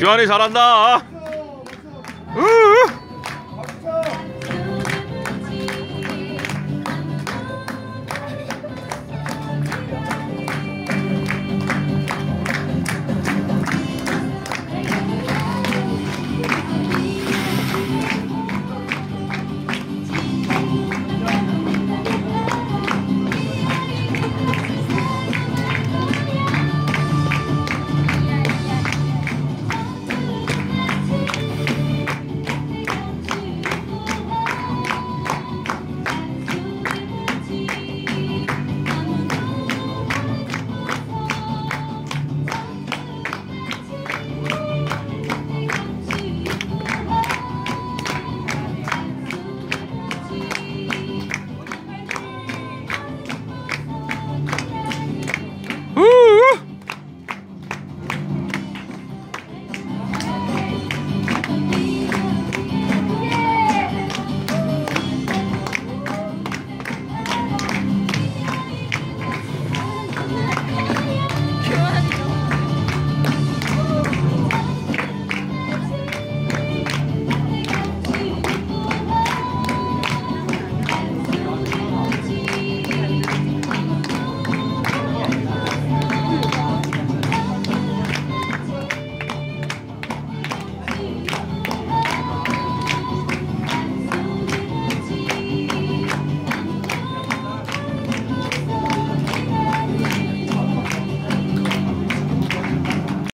규환이 잘한다.